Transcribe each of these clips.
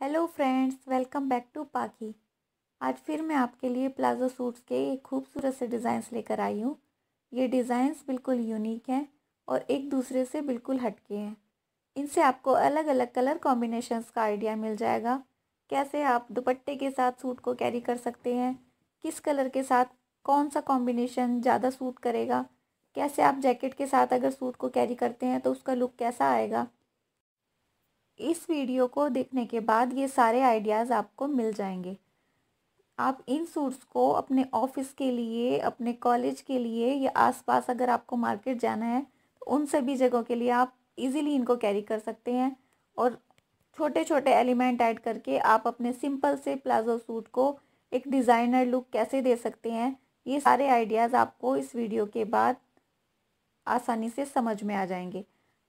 Hello friends, welcome back to Pakhi आज फिर मैं आपके लिए प्लाज़ो सूट्स के एक खूबसूरत से डिज़ाइंस लेकर आई हूँ। ये डिज़ाइंस बिल्कुल यूनिक हैं और एक दूसरे से बिल्कुल हटके हैं। इनसे आपको अलग अलग कलर कॉम्बिनेशंस का आइडिया मिल जाएगा। कैसे आप दुपट्टे के साथ सूट को कैरी कर सकते हैं, किस कलर के साथ कौन सा कॉम्बिनेशन ज़्यादा सूट करेगा, कैसे आप जैकेट के साथ अगर सूट को कैरी करते हैं तो उसका लुक कैसा आएगा इस वीडियो को देखने के बाद ये सारे आइडियाज़ आपको मिल जाएँगे। आप इन सूट्स को अपने ऑफ़िस के लिए, अपने कॉलेज के लिए या आसपास अगर आपको मार्केट जाना है तो उन सभी जगहों के लिए आप इजीली इनको कैरी कर सकते हैं और छोटे छोटे एलिमेंट ऐड करके आप अपने सिंपल से प्लाजो सूट को एक डिज़ाइनर लुक कैसे दे सकते हैं, ये सारे आइडियाज़ आपको इस वीडियो के बाद आसानी से समझ में आ जाएँगे।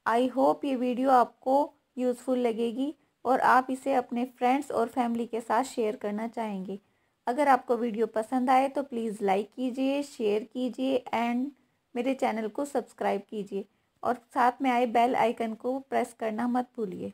आई होप ये वीडियो आपको यूज़फुल लगेगी और आप इसे अपने फ्रेंड्स और फैमिली के साथ शेयर करना चाहेंगे। अगर आपको वीडियो पसंद आए तो प्लीज़ लाइक कीजिए, शेयर कीजिए एंड मेरे चैनल को सब्सक्राइब कीजिए और साथ में आए बेल आइकन को प्रेस करना मत भूलिए।